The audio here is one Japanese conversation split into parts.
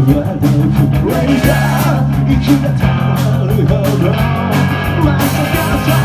は僕のライター息が止まるほどまさかさ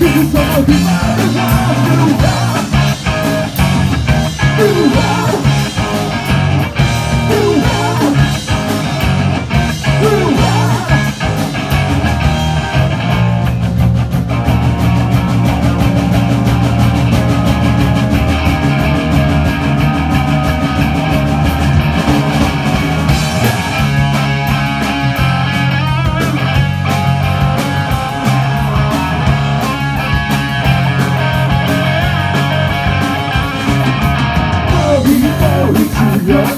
Isso não me Yeah.